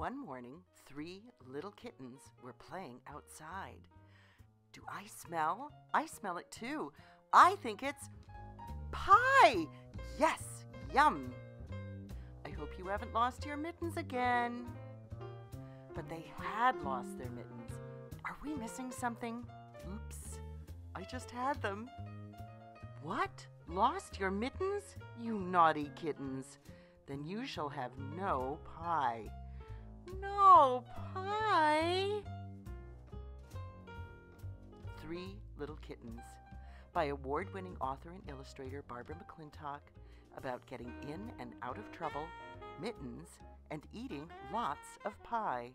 One morning, three little kittens were playing outside. Do I smell? I smell it too. I think it's pie. Yes, yum. I hope you haven't lost your mittens again. But they had lost their mittens. Are we missing something? Oops, I just had them. What? Lost your mittens? You naughty kittens. Then you shall have no pie. No pie? Three Little Kittens by award winning author and illustrator Barbara McClintock about getting in and out of trouble, mittens, and eating lots of pie.